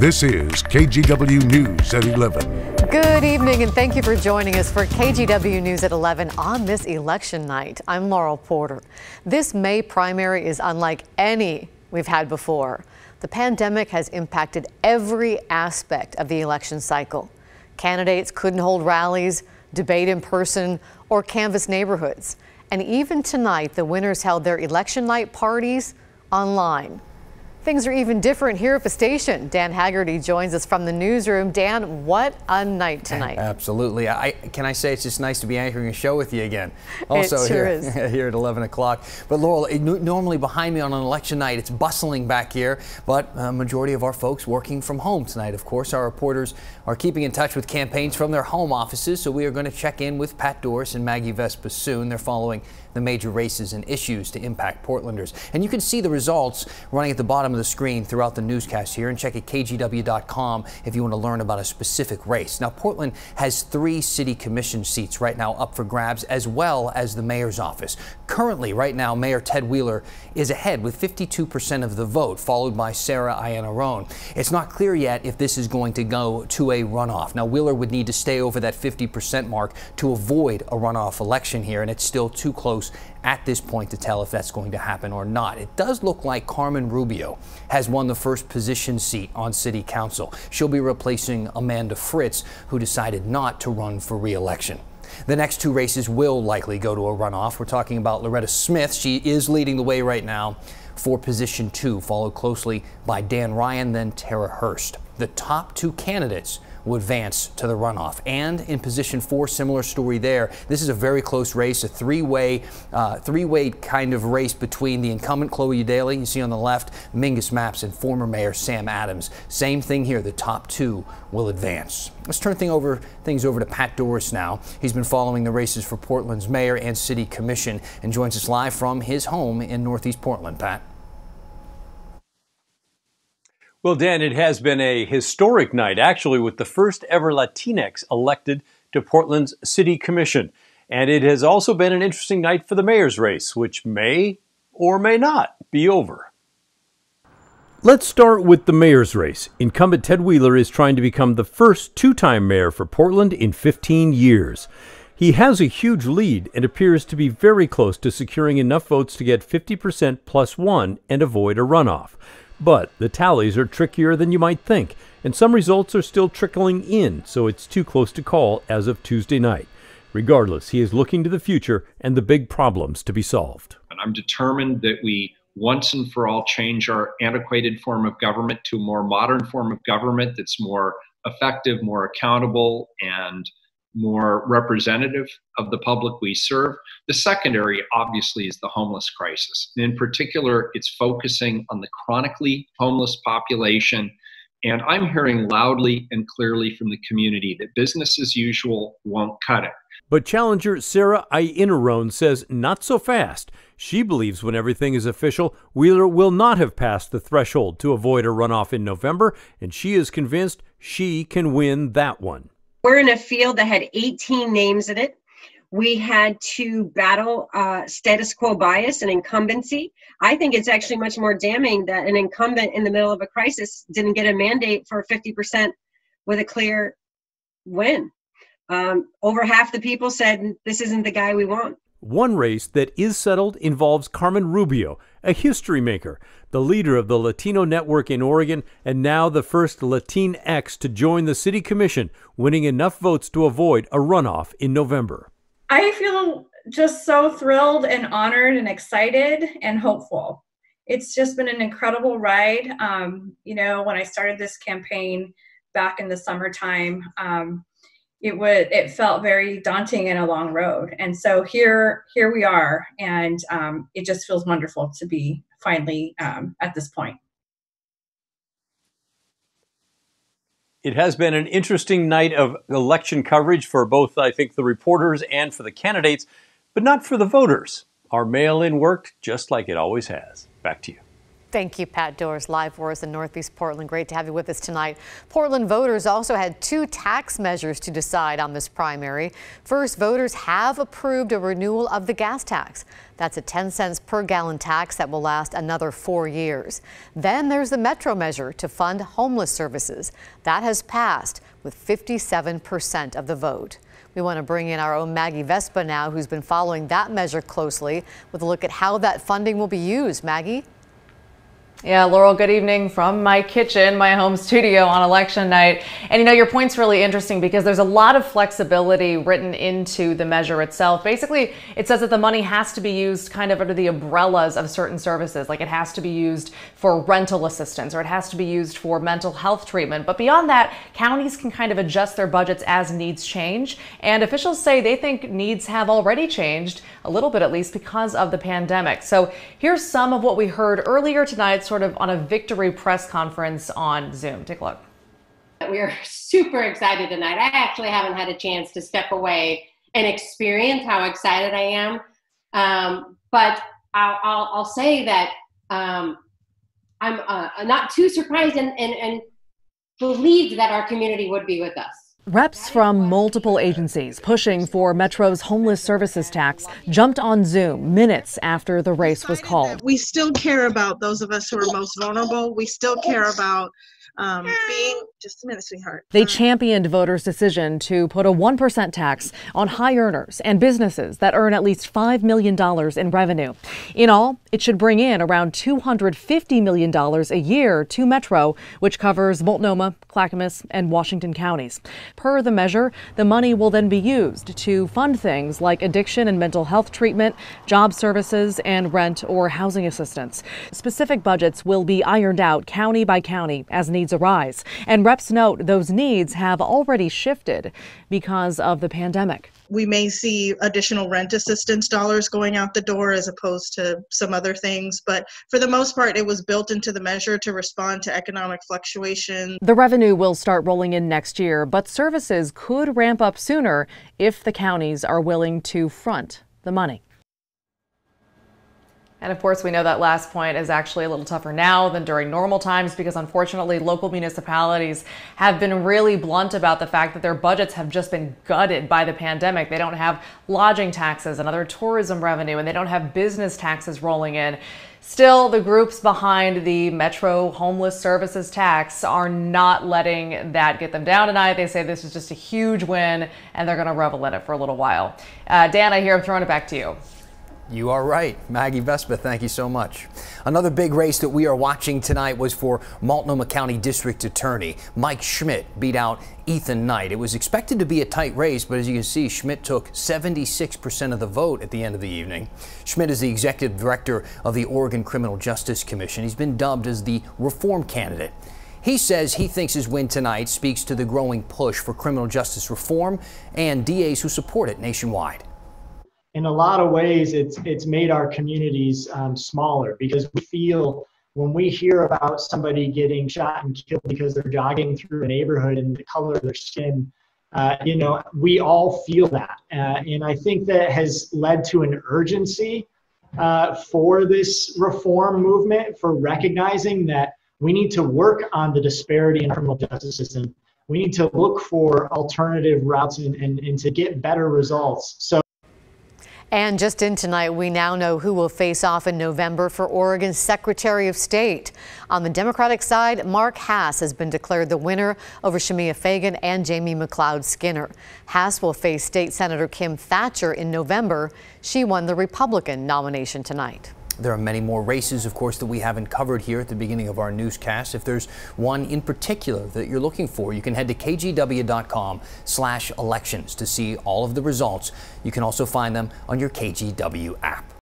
This is KGW News at 11. Good evening, and thank you for joining us for KGW News at 11 on this election night. I'm Laurel Porter. This May primary is unlike any we've had before. The pandemic has impacted every aspect of the election cycle. Candidates couldn't hold rallies, debate in person, or canvass neighborhoods. And even tonight, the winners held their election night parties online. Things are even different here at the station. Dan Haggerty joins us from the newsroom. Dan, what a night tonight. Absolutely. I, can I say it's just nice to be anchoring a show with you again. Also it sure here, is. here at 11 o'clock. But Laurel, normally behind me on an election night, it's bustling back here, but a majority of our folks working from home tonight. Of course, our reporters are keeping in touch with campaigns from their home offices, so we are going to check in with Pat Dooris and Maggie Vespa soon. They're following the major races and issues to impact Portlanders. And you can see the results running at the bottom of the screen throughout the newscast here and check at kgw.com if you want to learn about a specific race. Now, Portland has three city commission seats right now up for grabs as well as the mayor's office. Currently, right now, Mayor Ted Wheeler is ahead with 52% of the vote, followed by Sarah Iannarone. It's not clear yet if this is going to go to a runoff. Now, Wheeler would need to stay over that 50% mark to avoid a runoff election here, and it's still too close at this point to tell if that's going to happen or not. It does look like Carmen Rubio has won the first position seat on City Council. She'll be replacing Amanda Fritz, who decided not to run for re-election. The next two races will likely go to a runoff. We're talking about Loretta Smith. She is leading the way right now for position two, followed closely by Dan Ryan, then Tara Hurst. The top two candidates will advance to the runoff. And in position four, similar story there. This is a very close race, a three-way, uh, three-way kind of race between the incumbent Chloe Eudaly, you see on the left, Mingus Mapps, and former Mayor Sam Adams. Same thing here. The top two will advance. Let's turn thing over, things over to Pat Dooris now. He's been following the races for Portland's mayor and city commission and joins us live from his home in Northeast Portland. Pat. Well, Dan, it has been a historic night, actually, with the first ever Latinx elected to Portland's City Commission. And it has also been an interesting night for the mayor's race, which may or may not be over. Let's start with the mayor's race. Incumbent Ted Wheeler is trying to become the first two time mayor for Portland in 15 years. He has a huge lead and appears to be very close to securing enough votes to get 50% plus one and avoid a runoff. But the tallies are trickier than you might think, and some results are still trickling in, so it's too close to call as of Tuesday night. Regardless, he is looking to the future and the big problems to be solved. And I'm determined that we once and for all change our antiquated form of government to a more modern form of government that's more effective, more accountable, and more representative of the public we serve. The secondary, obviously, is the homeless crisis. In particular, it's focusing on the chronically homeless population. And I'm hearing loudly and clearly from the community that business as usual won't cut it. But challenger Sarah Iannarone says not so fast. She believes when everything is official, Wheeler will not have passed the threshold to avoid a runoff in November, and she is convinced she can win that one. We're in a field that had 18 names in it. We had to battle uh, status quo bias and incumbency. I think it's actually much more damning that an incumbent in the middle of a crisis didn't get a mandate for 50% with a clear win. Um, over half the people said, This isn't the guy we want. One race that is settled involves Carmen Rubio, a history maker, the leader of the Latino Network in Oregon, and now the first Latinx to join the city commission, winning enough votes to avoid a runoff in November. I feel just so thrilled and honored and excited and hopeful. It's just been an incredible ride. Um, you know, when I started this campaign back in the summertime, um, it would it felt very daunting and a long road. And so here here we are and um, it just feels wonderful to be finally um, at this point. It has been an interesting night of election coverage for both i think the reporters and for the candidates but not for the voters. Our mail-in worked just like it always has. Back to you Thank you, Pat Dooris, live for us in Northeast Portland. Great to have you with us tonight. Portland voters also had two tax measures to decide on this primary. First, voters have approved a renewal of the gas tax. That's a 10 cents per gallon tax that will last another four years. Then there's the Metro measure to fund homeless services. That has passed with 57% of the vote. We want to bring in our own Maggie Vespa now, who's been following that measure closely with a look at how that funding will be used. Maggie? Yeah, Laurel, good evening from my kitchen, my home studio on election night. And you know, your point's really interesting because there's a lot of flexibility written into the measure itself. Basically, it says that the money has to be used kind of under the umbrellas of certain services, like it has to be used for rental assistance or it has to be used for mental health treatment. But beyond that, counties can kind of adjust their budgets as needs change. And officials say they think needs have already changed, a little bit at least, because of the pandemic. So here's some of what we heard earlier tonight sort of on a victory press conference on Zoom. Take a look. We are super excited tonight. I actually haven't had a chance to step away and experience how excited I am. Um, but I'll, I'll, I'll, say that um, I'm uh, not too surprised and, and, and believed that our community would be with us. Reps from multiple agencies pushing for Metro's homeless services tax jumped on Zoom minutes after the race was called. We still care about those of us who are most vulnerable. We still care about um, being just a minute, sweetheart. They mm. championed voters' decision to put a 1% tax on high earners and businesses that earn at least $5 million in revenue. In all, it should bring in around $250 million a year to Metro, which covers Multnomah, Clackamas, and Washington counties. Per the measure, the money will then be used to fund things like addiction and mental health treatment, job services, and rent or housing assistance. Specific budgets will be ironed out county by county as needs arise. And reps note those needs have already shifted because of the pandemic. We may see additional rent assistance dollars going out the door as opposed to some other things, but for the most part, it was built into the measure to respond to economic fluctuation. The revenue will start rolling in next year, but services could ramp up sooner if the counties are willing to front the money. And of course, we know that last point is actually a little tougher now than during normal times because unfortunately, local municipalities have been really blunt about the fact that their budgets have just been gutted by the pandemic. They don't have lodging taxes and other tourism revenue, and they don't have business taxes rolling in. Still, the groups behind the Metro Homeless Services tax are not letting that get them down tonight. They say this is just a huge win and they're going to revel in it for a little while. Uh, Dan, I hear I'm throwing it back to you. You are right. Maggie Vespa, thank you so much. Another big race that we are watching tonight was for Multnomah County District Attorney. Mike Schmidt beat out Ethan Knight. It was expected to be a tight race, but as you can see, Schmidt took 76% of the vote at the end of the evening. Schmidt is the executive director of the Oregon Criminal Justice Commission. He's been dubbed as the reform candidate. He says he thinks his win tonight speaks to the growing push for criminal justice reform and DAs who support it nationwide in a lot of ways, it's it's made our communities um, smaller because we feel when we hear about somebody getting shot and killed because they're jogging through a neighborhood and the color of their skin, uh, you know, we all feel that, uh, and I think that has led to an urgency uh, for this reform movement for recognizing that we need to work on the disparity in criminal justice system. We need to look for alternative routes and, and, and to get better results. So. And just in tonight, we now know who will face off in November for Oregon's Secretary of State. On the Democratic side, Mark Hass has been declared the winner over Shemia Fagan and Jamie McLeod Skinner. Hass will face State Senator Kim Thatcher in November. She won the Republican nomination tonight. There are many more races, of course, that we haven't covered here at the beginning of our newscast. If there's one in particular that you're looking for, you can head to kgw.com slash elections to see all of the results. You can also find them on your KGW app.